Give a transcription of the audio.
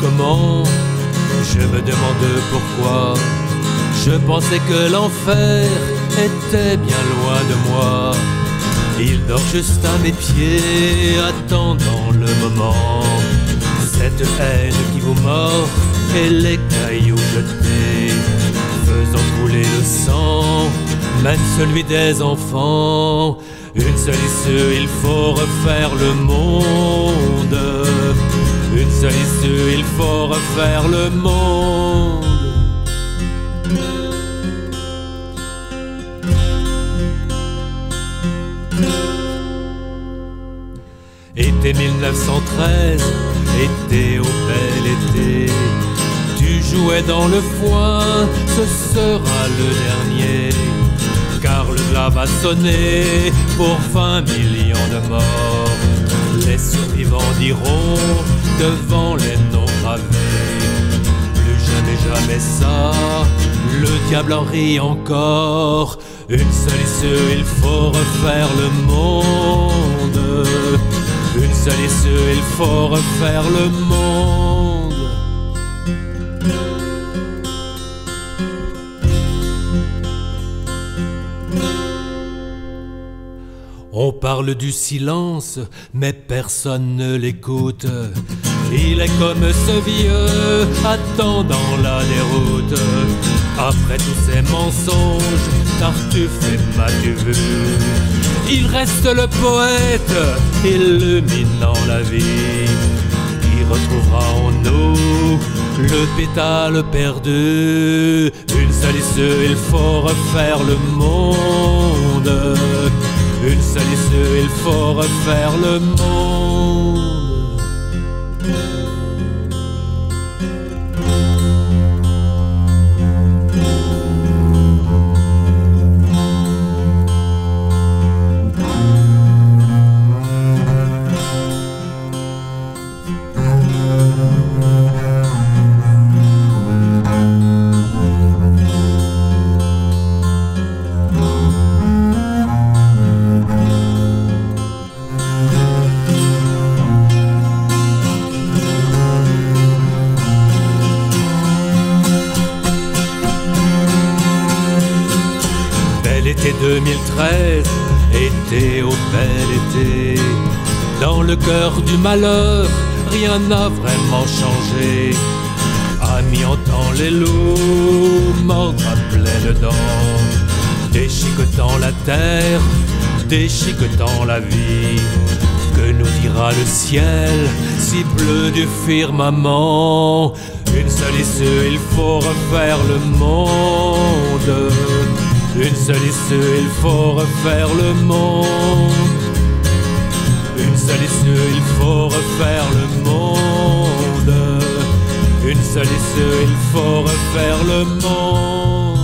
comment, je me demande pourquoi. Je pensais que l'enfer était bien loin de moi. Il dort juste à mes pieds, attendant le moment. Cette haine qui vous mord et les cailloux jetés, faisant couler le sang, même celui des enfants. Une seule issue, il faut refaire le monde. Une seule issue, il faut refaire le monde. Été 1913, été au bel été. Tu jouais dans le foin, ce sera le dernier. Car le glas va sonner pour 20 millions de morts. Les survivants diront devant les noms gravés. Plus jamais, jamais ça, le diable en rit encore. Une seule issue, il faut refaire le monde. Une seule issue, il faut refaire le monde. On parle du silence, mais personne ne l'écoute. Il est comme ce vieux attendant la déroute. Après tous ces mensonges, Tartuffe et m'as-tu vu Il reste le poète, illuminant la vie, qui retrouvera en nous le pétale perdu. Une seule issue, il faut refaire le monde. Une seule issue, il faut refaire le monde. Bel été 2013, été au bel été. Dans le cœur du malheur, rien n'a vraiment changé. Ami entend les loups mordre à pleines dents, déchiquetant la terre, déchiquetant la vie. Que nous dira le ciel si bleu du firmament? Une seule issue, il faut refaire le monde. Une seule issue, il faut refaire le monde. Une seule issue, il faut refaire le monde. Une seule issue, il faut refaire le monde.